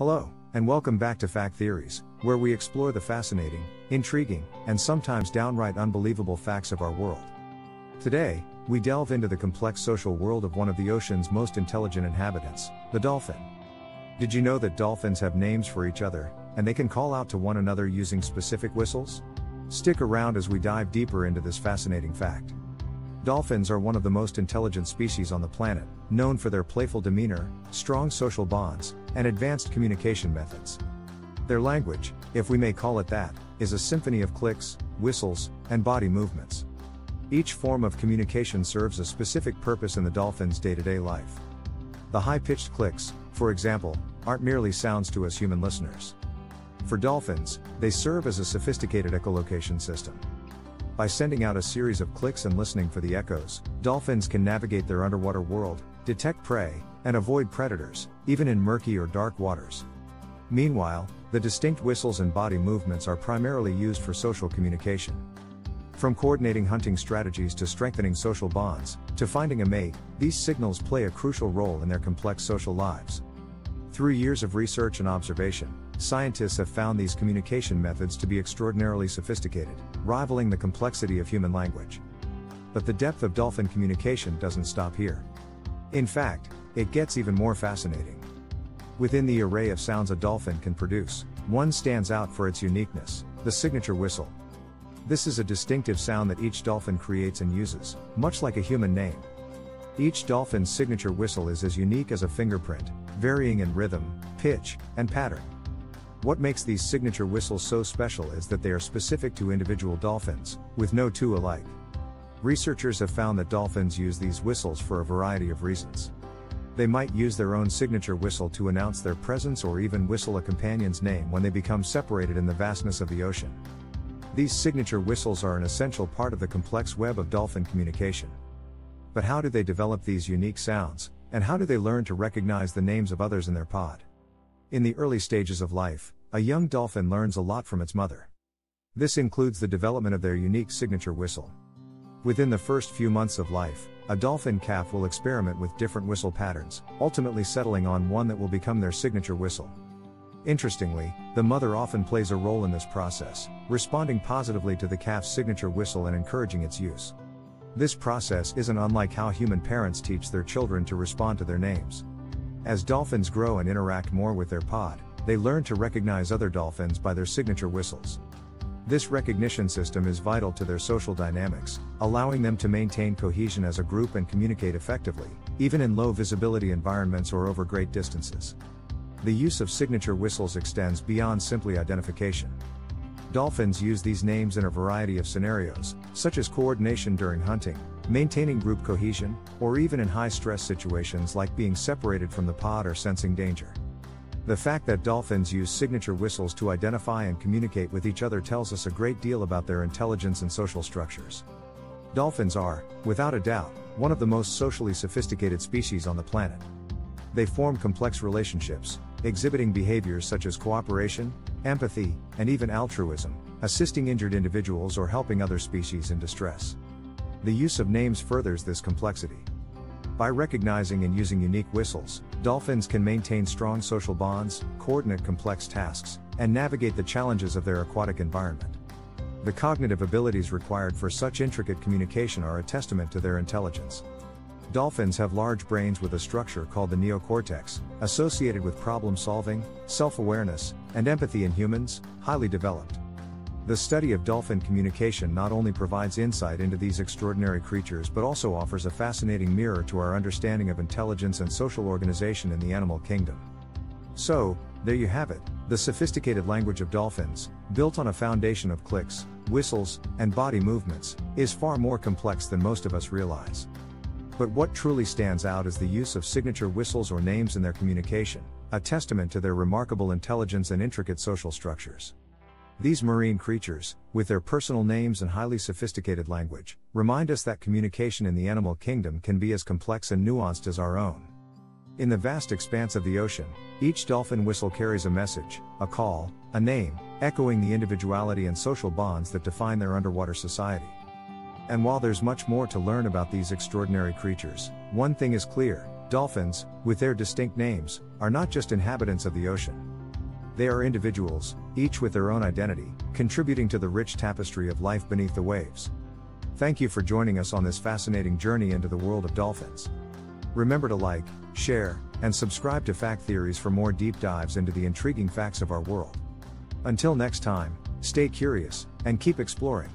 Hello, and welcome back to FacTheories, where we explore the fascinating, intriguing, and sometimes downright unbelievable facts of our world. Today, we delve into the complex social world of one of the ocean's most intelligent inhabitants, the dolphin. Did you know that dolphins have names for each other, and they can call out to one another using specific whistles? Stick around as we dive deeper into this fascinating fact. Dolphins are one of the most intelligent species on the planet, known for their playful demeanor, strong social bonds, and advanced communication methods. Their language, if we may call it that, is a symphony of clicks, whistles, and body movements. Each form of communication serves a specific purpose in the dolphin's day to day life. The high pitched clicks, for example, aren't merely sounds to us human listeners. For dolphins, they serve as a sophisticated echolocation system. By sending out a series of clicks and listening for the echoes, dolphins can navigate their underwater world, detect prey, and avoid predators, even in murky or dark waters. Meanwhile, the distinct whistles and body movements are primarily used for social communication. From coordinating hunting strategies to strengthening social bonds, to finding a mate, these signals play a crucial role in their complex social lives. Through years of research and observation, scientists have found these communication methods to be extraordinarily sophisticated, rivaling the complexity of human language. But the depth of dolphin communication doesn't stop here. In fact, it gets even more fascinating. Within the array of sounds a dolphin can produce, one stands out for its uniqueness the signature whistle. This is a distinctive sound that each dolphin creates and uses, much like a human name. Each dolphin's signature whistle is as unique as a fingerprint, varying in rhythm, pitch, and pattern. What makes these signature whistles so special is that they are specific to individual dolphins, with no two alike. Researchers have found that dolphins use these whistles for a variety of reasons. They might use their own signature whistle to announce their presence or even whistle a companion's name when they become separated in the vastness of the ocean. These signature whistles are an essential part of the complex web of dolphin communication. But how do they develop these unique sounds, and how do they learn to recognize the names of others in their pod? In the early stages of life, a young dolphin learns a lot from its mother. This includes the development of their unique signature whistle. Within the first few months of life, a dolphin calf will experiment with different whistle patterns, ultimately settling on one that will become their signature whistle. Interestingly, the mother often plays a role in this process, responding positively to the calf's signature whistle and encouraging its use. This process isn't unlike how human parents teach their children to respond to their names. As dolphins grow and interact more with their pod, they learn to recognize other dolphins by their signature whistles. This recognition system is vital to their social dynamics, allowing them to maintain cohesion as a group and communicate effectively, even in low visibility environments or over great distances. The use of signature whistles extends beyond simply identification. Dolphins use these names in a variety of scenarios, such as coordination during hunting, maintaining group cohesion, or even in high stress situations like being separated from the pod or sensing danger. The fact that dolphins use signature whistles to identify and communicate with each other tells us a great deal about their intelligence and social structures. Dolphins are, without a doubt, one of the most socially sophisticated species on the planet. They form complex relationships, exhibiting behaviors such as cooperation, empathy, and even altruism, assisting injured individuals or helping other species in distress. The use of names furthers this complexity. By recognizing and using unique whistles, dolphins can maintain strong social bonds, coordinate complex tasks, and navigate the challenges of their aquatic environment. The cognitive abilities required for such intricate communication are a testament to their intelligence. Dolphins have large brains with a structure called the neocortex, associated with problem solving, self awareness, and empathy in humans, highly developed. The study of dolphin communication not only provides insight into these extraordinary creatures but also offers a fascinating mirror to our understanding of intelligence and social organization in the animal kingdom. So, there you have it, the sophisticated language of dolphins, built on a foundation of clicks, whistles, and body movements, is far more complex than most of us realize. But what truly stands out is the use of signature whistles or names in their communication, a testament to their remarkable intelligence and intricate social structures. These marine creatures, with their personal names and highly sophisticated language, remind us that communication in the animal kingdom can be as complex and nuanced as our own. In the vast expanse of the ocean, each dolphin whistle carries a message, a call, a name, echoing the individuality and social bonds that define their underwater society. And while there's much more to learn about these extraordinary creatures, one thing is clear dolphins, with their distinct names, are not just inhabitants of the ocean. They are individuals, each with their own identity, contributing to the rich tapestry of life beneath the waves. Thank you for joining us on this fascinating journey into the world of dolphins. Remember to like, share, and subscribe to FacTheories for more deep dives into the intriguing facts of our world. Until next time, stay curious, and keep exploring.